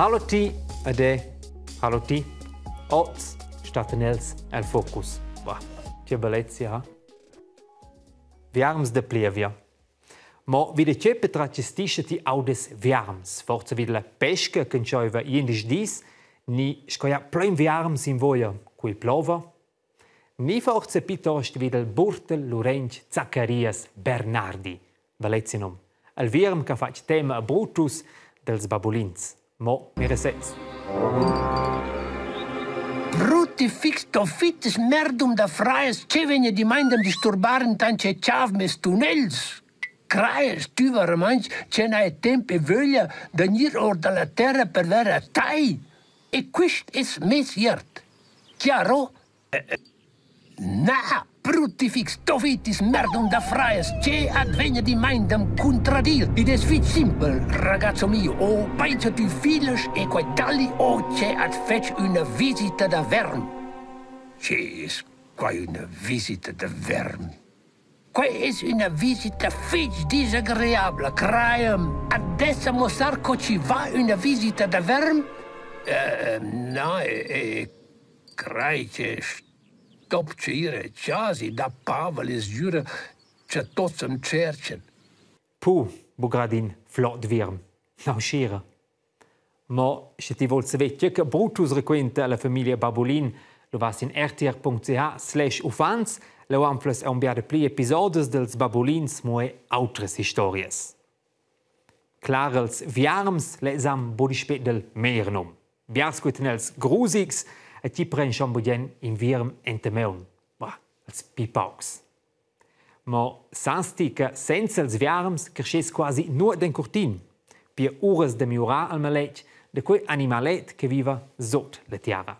Hallo ti, ade, hallo ti. Oz, statenels el focus. Bah, che bellezza, ha? Viarms de plevia. Ma vide cepe tra cestisce ti audes viarms. Forza vide la pesca che c'aveva indisch dis, ni scoia plein viarms in voia, cui plova. Ni forza pitost vide il Burtel Lorenz Zaccarias Bernardi, valezinum. El viarm che fac tema a Brutus dels babulins. Mo, med ses. fix fixto fitis merdum da fraes cevenje die meindem disturbaren tantje tjav mes tunnels. Kraes tyvare mans cena e tempe völja da nir or da la terra per vera tai. E quist is mes jert. Chiaro? Eh, eh. Na! Brutti fix to fittes merdum da freies ce advegna di mindem contradir. Id es fit simpel, ragazzo mio. O peintje tu files e quai tali o ce ad fetch una visita da verm. Ce is quai una visita da verm. Quai is una visita fitch disagreeabile. Craiem, adesso mostrar co ci va una visita da verm? Uh, no, e, e crai stop ce ire ciasi da pavalis jure ce tots am cercen. Puh, bugradin flott virm. Nau schira. Ma se ti vol savetja che Brutus requenta la famiglia Babulin, lo vas in rtr.ch slash ufans, lo amples a un biade pli episodes dels Babulins moe autres historias. Clarels viarms lesam bodispet del mernum. Biars quitenels grusigs, a ti pren chambudien in virm entemeun. Bah, als pipaux. Ma sansti che senza els viarms cresces quasi nur den curtin, pia ures de miura al malet, de quei animalet che viva sot la tiara.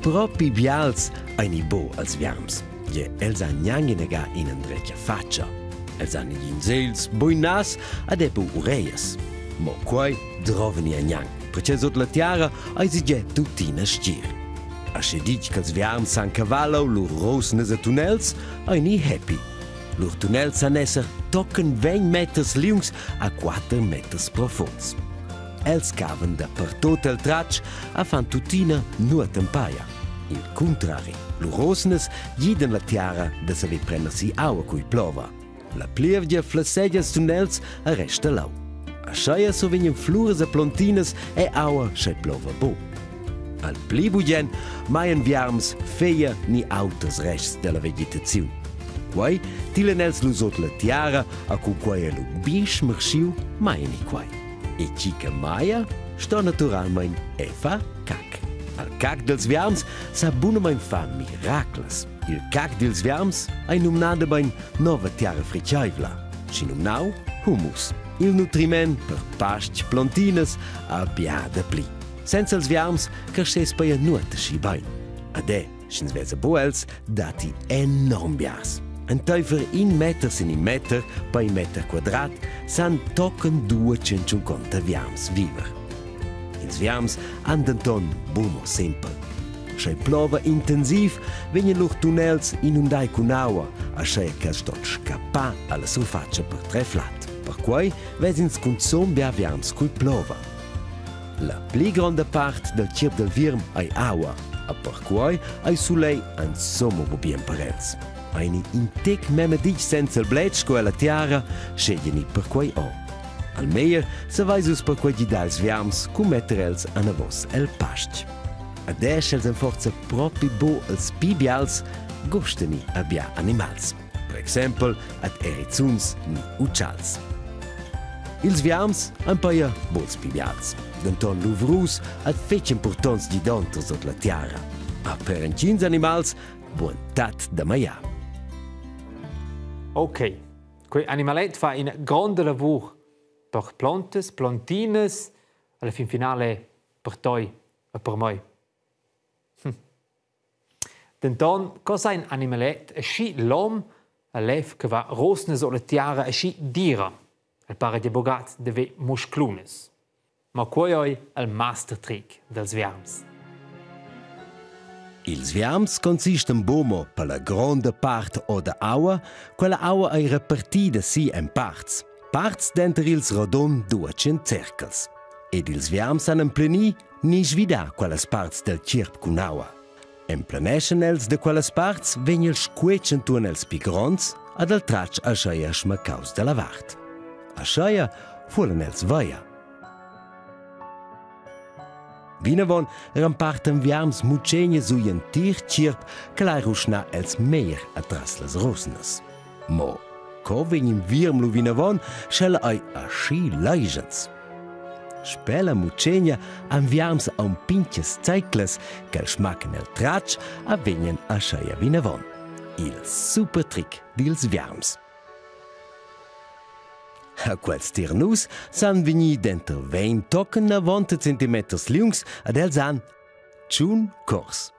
Propi bials ein bo als viarms. Je els han gnangi nega in andrecia faccia. Els han in zels, boi nas, ad epo ureias. Mo quai droveni a perché sot la tiara ai si ge tutina stir. Aș se dic che els viarms san cavallo lur rosnes e tunnels, ai ni happy. Lur tunnels han esser tocken 20 meters lungs a 4 meters profunds. Els caven da per tot el trach a fan tutina nu tempaia. Il contrari, lu rosnes giden la tiara da saver prender si aua cui plova. La plevgia flassegia tunnels a resta lau. A schaia so venien flures e plantines e aua schei plova bo. Al pli bugen maien viarms feia ni autos rests della vegetazione. Quai tilen els lusot la tiara a cu quai lu bisch marschiu maien i quai. E chica Maia sta naturalmein Eva cac. Al cac dels viarms sa bunamein fa miracles. Il cac dels viarms ai numnada bein nova tiara fricciaivla. Si numnau humus. Il nutriment per past plantines a biada pli. Senza els viarms cresces pe a nuota schi bein. Ade, schins vesa boels, dati enorm biars. Un teufer in meter sin in meter per in meter quadrat san tocken 250 viams viver. Ils viams han denton bumo simpel. Schei plova intensiv venien lur tunnels inundai cun aua, a schei che stot scappa alla surfaccia per tre flat. Per quai vesins cun zombia viams cui plova. La pli grande part del cirp del virm ai aua, a per quai ai sulei an sommo bubien parels. Aini intec memedic senza il bletschco e la tiara, sceglieni per quai o. Al meier se vaisus per quai gidals viams cum metterels an avos el past. Adesh els en forza propi bo els pibials gusteni a bia animals. Per exempel ad erizuns ni uccials. Ils viams un paia bols pibials. Denton luvrus ad fetch importants di donter sot la tiara. A per encins animals, bontat da maia. Ok, quei animalet fa in grande lavur per plantes, plantines, alla fin finale per toi e per moi. Hm. Denton, cosa ein animalet e schi l'om a lev che va rosnes o la tiara e schi dira. El pare di bogat deve musclunes. Ma quei oi el master trick dels viarms. Ils viams consisten bomo per la grande part o da aua, quella aua è repartida si in parts. Parts denter ils rodon 200 cercles. ed ils viams han empleni ni svida quelles parts del cirp cunaua. Empleneschen els de quelles parts vegn il squetschen tuon els pigrons ad al trac a scheia schmacaus de la vart. A scheia fuhren els vaia. Vinavon ramparten viarms mucenie su un tir lai rusna els meer atras las rosnes. Mo, co vegn virm lu vinavon, schel ai a schi leigens. Spela mucenia an viarms a un pinches zeicles che schmacken el trac a vegnen a scheia vinavon. Il super trick dils viarms. A quels tirnus san vegni denter 20 tocken a 20 cm lungs ad els an tschun kors.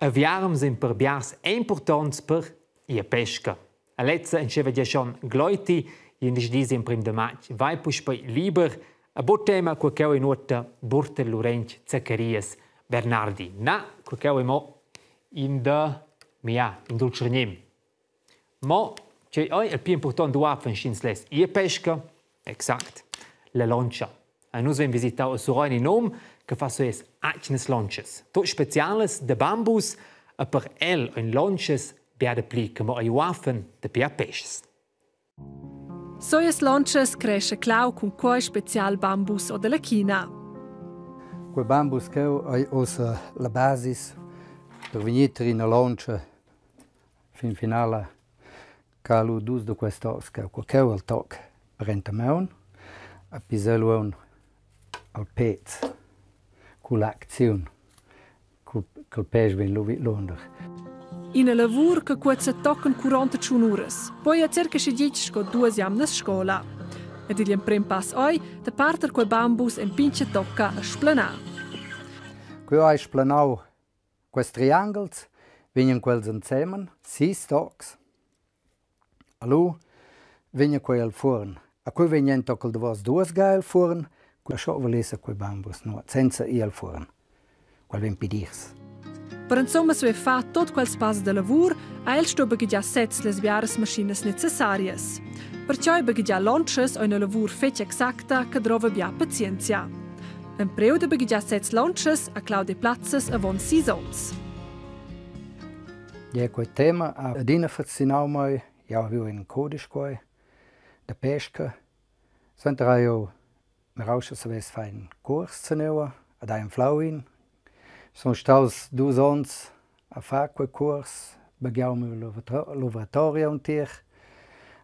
A viarm sind per biars importants per ia pesca. A letza enceva ja schon gloiti in dis in prim de maig. Vai pus poi liber a bot tema qua cheu in uota Burter Lorenz Zaccarias Bernardi. Na, qua cheu mo in de mia, in dulcernim. Mo Cioè, oi il più importante du affen schins les ie pesca, exakt, la lancia. E nus ven visitau su reini nom che fa so es acnes lanches. Tot speciales de bambus, e per el ein lanches bia de pli, che mo ai waffen de pia pesches. Soies lanches cresce clau con quai special bambus o de la China. Quel bambus che è osa la basis per venire in una lancia fin finale Kalu dus da questos che co cheu al toc prenta meun, a piselueun al pez, cu l'acțiun, cu col pes vin luvi londr. In a lavur che quet se tocan curanta e ciunuras, poi a cerca se dici sco duas jamnas scola. Ed il prem pass oi, da parter quel bambus en pince tocca a splanar. Qui oi splanau quest triangles, vinen quels insemen, sis tocs, Allo vegna quei al forn. A quei vegna toccal de vos duas gai al forn, quei scho volesa quei bambus no, senza i al forn. Quel ven pidirs. Per insomma su e fa tot quel spas de lavur, a el sto bagi già sets les viares maschines necessarias. Perciò e bagi già launches o una lavur fece exacta che drova bia pazienzia. En preu de bagi già sets launches a Claudia Platzes avon sis ons. Ja, quei tema a adina fascinau mai ja vi en kodeskoj, da pesca. Sventa jo me rauscha sa ves fa en kurs zu neua, a da en flauin. Son staus dus ons a fa quei kurs, begiau laboratoria un tir,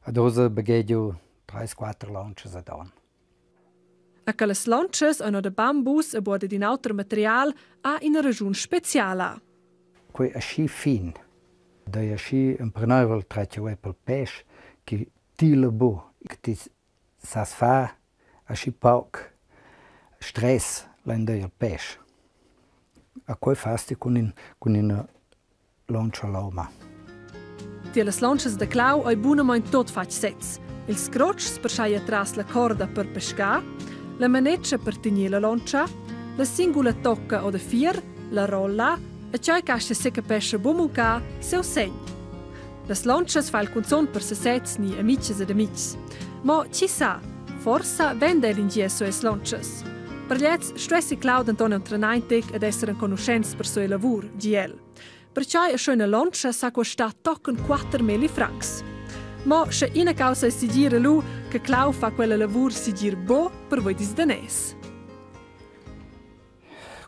a dosa begedio 3-4 launches a dan. A quelles launches hanno de bambus e bude din auter material a in a regiun speciala. Quei a schi fin, da je și împreună treceau pe peș, că ti lăbu, că ti s-a sfa, a și pauc, stres la îndăiel peș. Acoi fasti cu nin, cu nin loncio la oma. Tiele slonces de clau ai bună mai tot faci sets. Il scroc spărșaie tras la corda per pesca, la maneccia per tinie la loncia, la singula tocca o de fier, la rolla, e tgei casta secca pescha bumuca seu segn. Las lonchas fa il cunzon per sesets ni amicis ed amicis. Mo, ci sa, forsa vende el ingiesso es lonchas. Per liez stressi Claud Anton un trenaintic ed esser en conoscenz per suo lavur, GL. Perciò a schöne loncha sa costa tocken 4 mili francs. Mo, se ina causa si gira lu, che Clau fa quella lavur si gir bo per voi disdanes.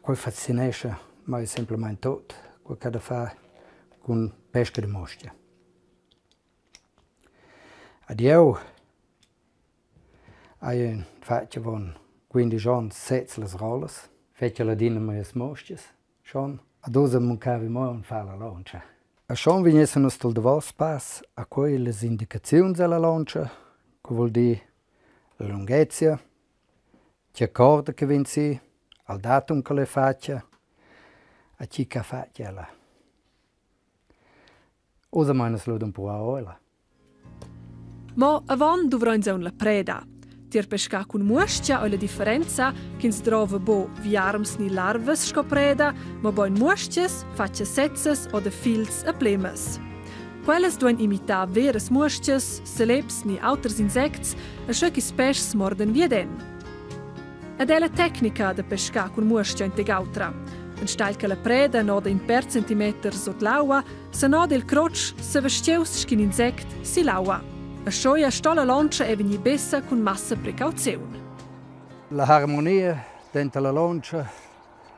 Quel fascinesce. Ma è semplicemente tot, quel che da fa con pesca di mostia. Ad io hai fatto von 15 anni sette le rolle, fece la dinamo e mostias, schon, a dose mancavi mai un fa la. A schon vignessero stul de vos pass a quei le indicazioni della lancia, che vuol dire la lunghezza, che corda che vinci, al datum che le a chica fatjela. Osa meines lo un po' a oila. Ma avant dovrain zaun la preda. Tier pesca cun muostia o la differenza ch'ins drova bo viarms ni larves sco preda, ma bo in muostias, faccia setzes o de fils a plemes. Quelles duen imita veres muostias, celebs ni auters insects, a scho chi spes smorden vieden. Ed è la tecnica de pescar con muschia in tegautra. En stal che la preda noda in per centimeter sot l'aua, se noda il croc se vestieus schin insect si l'aua. A scioia sto la lancia e vegni bessa con massa precauzione. La harmonia dentro la lancia,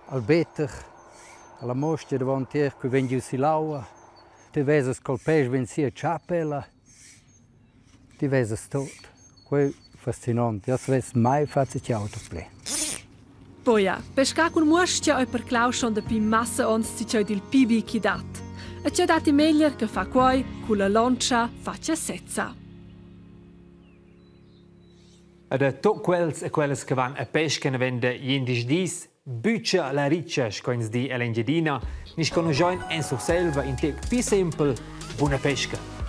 al better, alla mostra davanti che vengi si l'aua, ti veses col pes ven sia ciapella, ti veses tot. Quei fascinante, io ves mai fatto ciao ple. Poia, Po ja, peshkakun muash që oj përklaushon dhe pi masë onës si që oj dil pibi i kidat. E që dati meljer kë fakuaj, kulë lonqa, faqe seca. Edhe to quels e quelles che van a pesca ne vende jindis dis, bycja la riccia scoins di Elengedina, niscono join en su selva in tec pi simple, buona pesca.